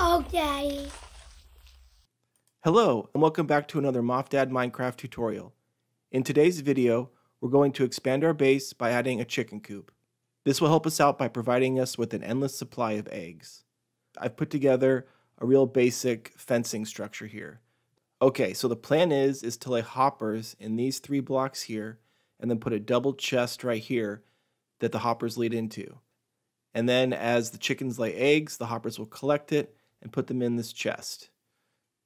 Okay. Hello, and welcome back to another Moff Dad Minecraft tutorial. In today's video, we're going to expand our base by adding a chicken coop. This will help us out by providing us with an endless supply of eggs. I've put together a real basic fencing structure here. Okay, so the plan is, is to lay hoppers in these three blocks here, and then put a double chest right here that the hoppers lead into. And then as the chickens lay eggs, the hoppers will collect it and put them in this chest.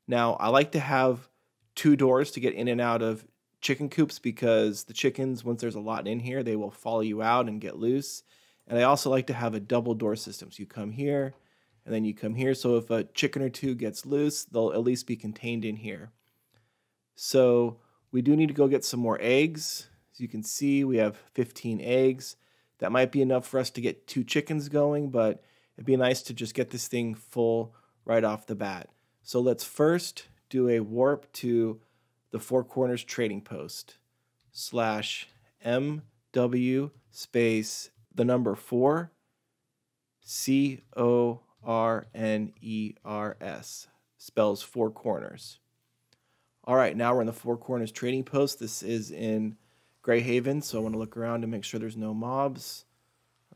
Now, I like to have two doors to get in and out of chicken coops because the chickens, once there's a lot in here, they will follow you out and get loose. And I also like to have a double door system. So you come here and then you come here. So if a chicken or two gets loose, they'll at least be contained in here. So we do need to go get some more eggs. As you can see, we have 15 eggs. That might be enough for us to get two chickens going, but it'd be nice to just get this thing full right off the bat. So let's first do a warp to the Four Corners Trading Post slash MW space the number four C O R N E R S spells Four Corners. All right, now we're in the Four Corners Trading Post. This is in Greyhaven, so I want to look around to make sure there's no mobs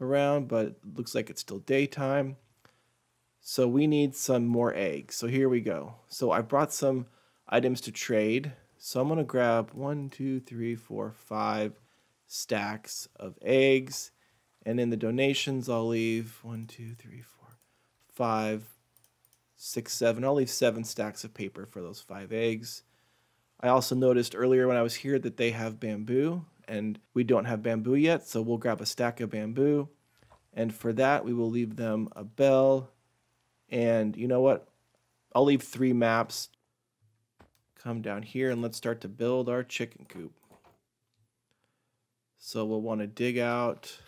around, but it looks like it's still daytime. So we need some more eggs. So here we go. So I brought some items to trade. So I'm going to grab one, two, three, four, five stacks of eggs. And in the donations, I'll leave one, two, three, four, five, six, seven. I'll leave seven stacks of paper for those five eggs. I also noticed earlier when I was here that they have bamboo, and we don't have bamboo yet, so we'll grab a stack of bamboo. And for that, we will leave them a bell, and you know what? I'll leave three maps. Come down here and let's start to build our chicken coop. So we'll want to dig out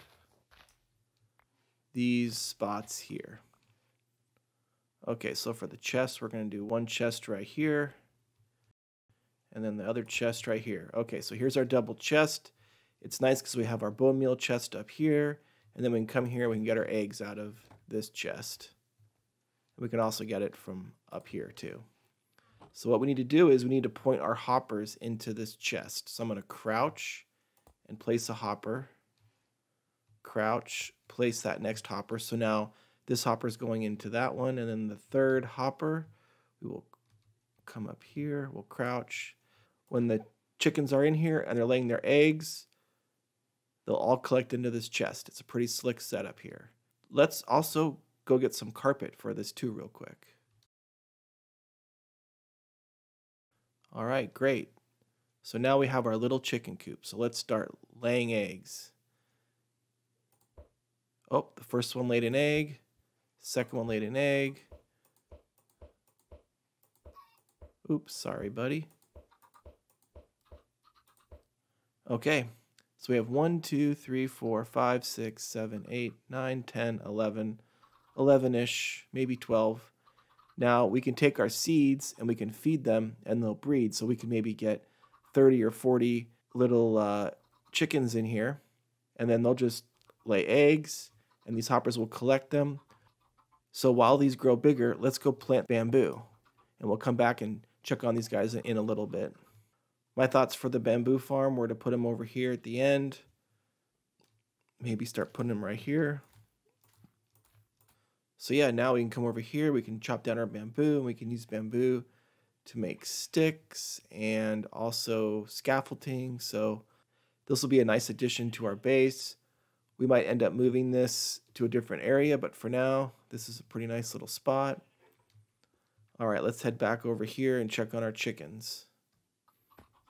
these spots here. Okay, so for the chest, we're going to do one chest right here. And then the other chest right here. Okay, so here's our double chest. It's nice because we have our bone meal chest up here. And then we can come here, we can get our eggs out of this chest. We can also get it from up here too. So what we need to do is we need to point our hoppers into this chest. So I'm going to crouch and place a hopper. Crouch, place that next hopper. So now this hopper is going into that one. And then the third hopper, we will come up here. We'll crouch. When the chickens are in here and they're laying their eggs, they'll all collect into this chest. It's a pretty slick setup here. Let's also go get some carpet for this too real quick. All right, great. So now we have our little chicken coop. So let's start laying eggs. Oh, the first one laid an egg. Second one laid an egg. Oops, sorry, buddy. Okay, so we have 1, 2, 3, 4, 5, 6, 7, 8, 9, 10, 11, 11 ish, maybe 12. Now we can take our seeds and we can feed them and they'll breed. So we can maybe get 30 or 40 little uh, chickens in here and then they'll just lay eggs and these hoppers will collect them. So while these grow bigger, let's go plant bamboo and we'll come back and check on these guys in a little bit. My thoughts for the bamboo farm were to put them over here at the end. Maybe start putting them right here. So yeah, now we can come over here, we can chop down our bamboo, and we can use bamboo to make sticks and also scaffolding. So this will be a nice addition to our base. We might end up moving this to a different area, but for now, this is a pretty nice little spot. All right, let's head back over here and check on our chickens.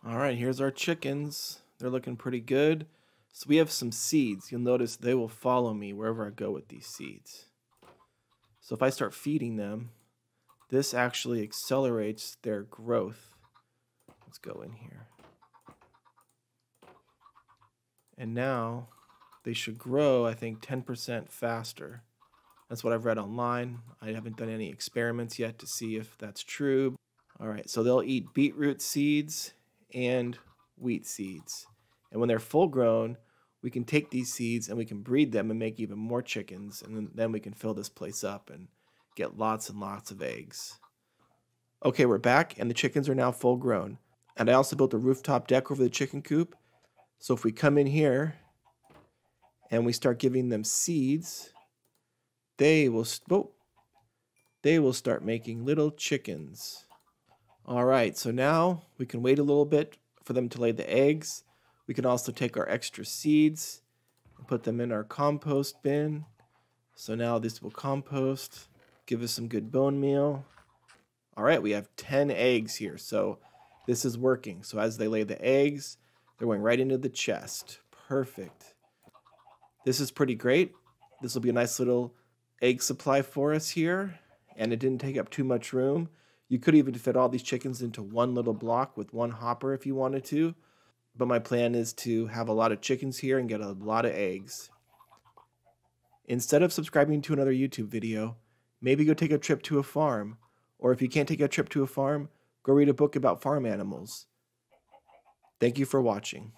All right, here's our chickens. They're looking pretty good. So we have some seeds. You'll notice they will follow me wherever I go with these seeds. So if I start feeding them, this actually accelerates their growth. Let's go in here. And now they should grow, I think, 10% faster. That's what I've read online. I haven't done any experiments yet to see if that's true. All right, so they'll eat beetroot seeds and wheat seeds. And when they're full grown, we can take these seeds and we can breed them and make even more chickens and then, we can fill this place up and get lots and lots of eggs. Okay, we're back, and the chickens are now full grown. And I also built a rooftop deck over the chicken coop. So if we come in here and we start giving them seeds, they will, oh, they will start making little chickens. All right, so now we can wait a little bit for them to lay the eggs. We can also take our extra seeds and put them in our compost bin. So now this will compost, give us some good bone meal. All right, we have 10 eggs here, so this is working. So as they lay the eggs, they're going right into the chest. Perfect. This is pretty great. This will be a nice little egg supply for us here, and it didn't take up too much room. You could even fit all these chickens into one little block with one hopper if you wanted to, but my plan is to have a lot of chickens here and get a lot of eggs. Instead of subscribing to another YouTube video, maybe go take a trip to a farm, or if you can't take a trip to a farm, go read a book about farm animals. Thank you for watching.